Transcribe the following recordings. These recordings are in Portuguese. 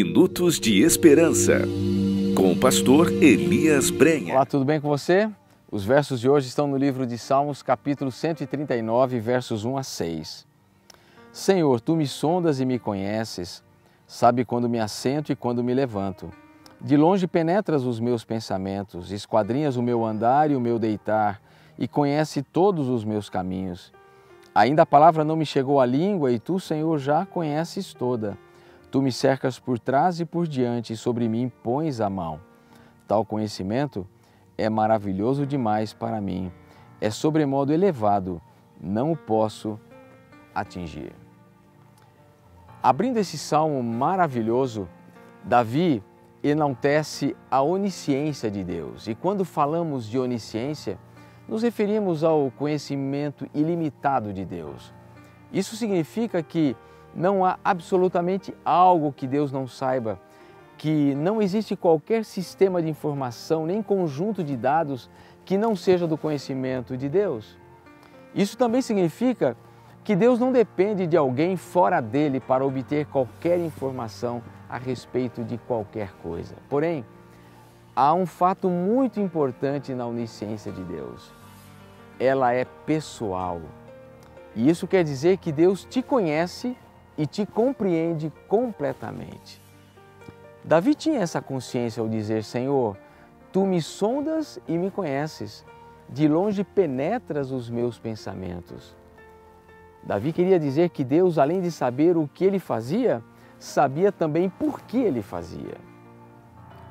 Minutos de Esperança, com o pastor Elias Brenha. Olá, tudo bem com você? Os versos de hoje estão no livro de Salmos, capítulo 139, versos 1 a 6. Senhor, tu me sondas e me conheces, sabe quando me assento e quando me levanto. De longe penetras os meus pensamentos, esquadrinhas o meu andar e o meu deitar, e conhece todos os meus caminhos. Ainda a palavra não me chegou à língua, e tu, Senhor, já a conheces toda. Tu me cercas por trás e por diante, e sobre mim pões a mão. Tal conhecimento é maravilhoso demais para mim, é sobremodo elevado, não o posso atingir. Abrindo esse salmo maravilhoso, Davi enaltece a onisciência de Deus. E quando falamos de onisciência, nos referimos ao conhecimento ilimitado de Deus. Isso significa que não há absolutamente algo que Deus não saiba, que não existe qualquer sistema de informação nem conjunto de dados que não seja do conhecimento de Deus. Isso também significa que Deus não depende de alguém fora dele para obter qualquer informação a respeito de qualquer coisa. Porém, há um fato muito importante na onisciência de Deus ela é pessoal. E isso quer dizer que Deus te conhece e te compreende completamente. Davi tinha essa consciência ao dizer: Senhor, tu me sondas e me conheces, de longe penetras os meus pensamentos. Davi queria dizer que Deus, além de saber o que ele fazia, sabia também por que ele fazia.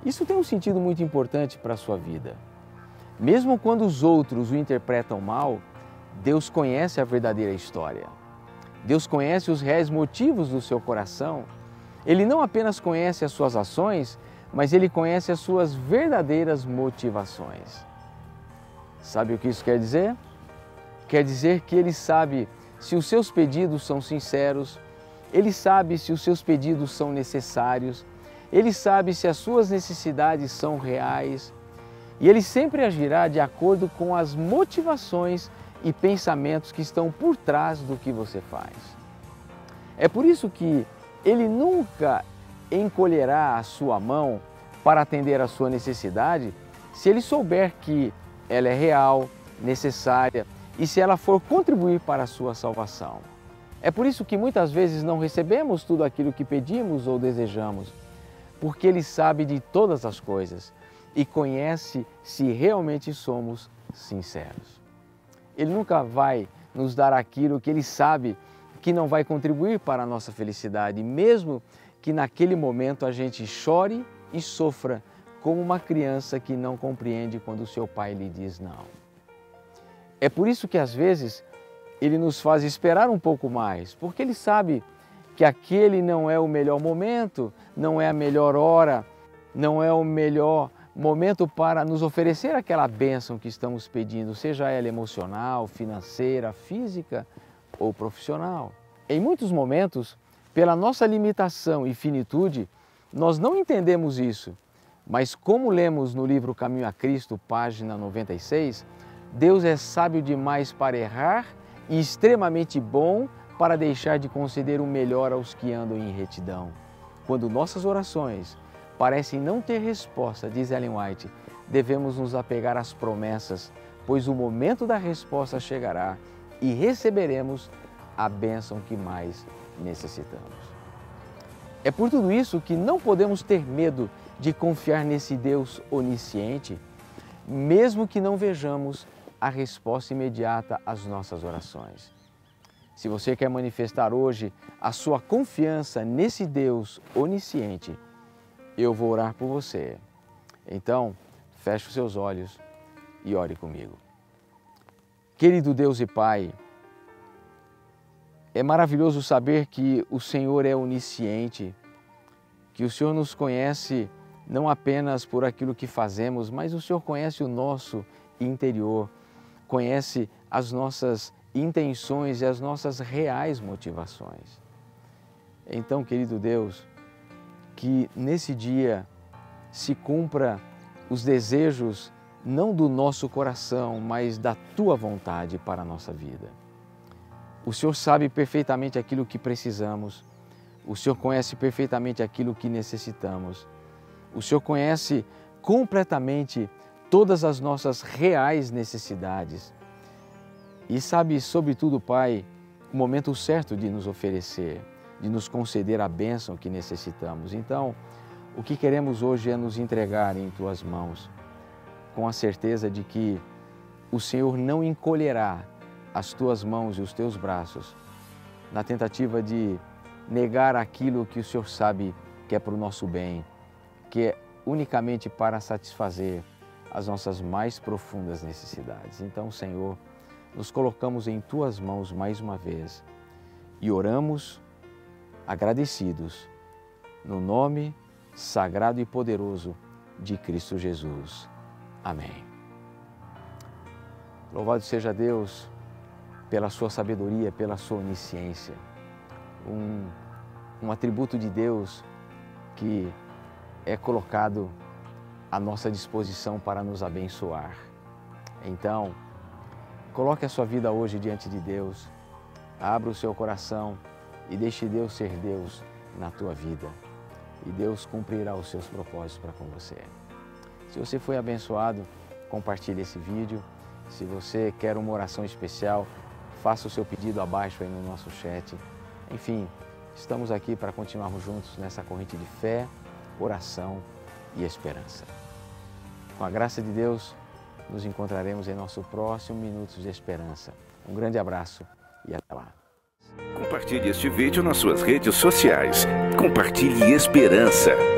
Isso tem um sentido muito importante para a sua vida. Mesmo quando os outros o interpretam mal, Deus conhece a verdadeira história. Deus conhece os reais motivos do seu coração. Ele não apenas conhece as suas ações, mas ele conhece as suas verdadeiras motivações. Sabe o que isso quer dizer? Quer dizer que ele sabe se os seus pedidos são sinceros, ele sabe se os seus pedidos são necessários, ele sabe se as suas necessidades são reais, e ele sempre agirá de acordo com as motivações e pensamentos que estão por trás do que você faz. É por isso que ele nunca encolherá a sua mão para atender a sua necessidade se ele souber que ela é real, necessária e se ela for contribuir para a sua salvação. É por isso que muitas vezes não recebemos tudo aquilo que pedimos ou desejamos, porque ele sabe de todas as coisas e conhece se realmente somos sinceros. Ele nunca vai nos dar aquilo que ele sabe que não vai contribuir para a nossa felicidade, mesmo que naquele momento a gente chore e sofra como uma criança que não compreende quando o seu pai lhe diz não. É por isso que às vezes ele nos faz esperar um pouco mais, porque ele sabe que aquele não é o melhor momento, não é a melhor hora, não é o melhor momento para nos oferecer aquela bênção que estamos pedindo, seja ela emocional, financeira, física ou profissional. Em muitos momentos, pela nossa limitação e finitude, nós não entendemos isso, mas como lemos no livro Caminho a Cristo, página 96, Deus é sábio demais para errar e extremamente bom para deixar de conceder o melhor aos que andam em retidão. Quando nossas orações parecem não ter resposta, diz Ellen White, devemos nos apegar às promessas, pois o momento da resposta chegará e receberemos a bênção que mais necessitamos. É por tudo isso que não podemos ter medo de confiar nesse Deus onisciente, mesmo que não vejamos a resposta imediata às nossas orações. Se você quer manifestar hoje a sua confiança nesse Deus onisciente, eu vou orar por você. Então, feche os seus olhos e ore comigo. Querido Deus e Pai, é maravilhoso saber que o Senhor é onisciente, que o Senhor nos conhece não apenas por aquilo que fazemos, mas o Senhor conhece o nosso interior, conhece as nossas intenções e as nossas reais motivações. Então, querido Deus, que nesse dia se cumpra os desejos não do nosso coração, mas da tua vontade para a nossa vida. O Senhor sabe perfeitamente aquilo que precisamos. O Senhor conhece perfeitamente aquilo que necessitamos. O Senhor conhece completamente todas as nossas reais necessidades. E sabe, sobretudo, Pai, o momento certo de nos oferecer, de nos conceder a bênção que necessitamos. Então, o que queremos hoje é nos entregar em tuas mãos, com a certeza de que o Senhor não encolherá as tuas mãos e os teus braços na tentativa de negar aquilo que o Senhor sabe que é para o nosso bem, que é unicamente para satisfazer as nossas mais profundas necessidades. Então, Senhor, nos colocamos em tuas mãos mais uma vez e oramos agradecidos no nome sagrado e poderoso de Cristo Jesus. Amém. Louvado seja Deus pela sua sabedoria, pela sua onisciência. Um, um atributo de Deus que é colocado à nossa disposição para nos abençoar. Então, coloque a sua vida hoje diante de Deus, abra o seu coração e deixe Deus ser Deus na tua vida. E Deus cumprirá os seus propósitos para com você. Se você foi abençoado, compartilhe esse vídeo. Se você quer uma oração especial, faça o seu pedido abaixo aí no nosso chat. Enfim, estamos aqui para continuarmos juntos nessa corrente de fé, oração e esperança. Com a graça de Deus, nos encontraremos em nosso próximo Minutos de Esperança. Um grande abraço e até lá. Compartilhe este vídeo nas suas redes sociais. Compartilhe esperança.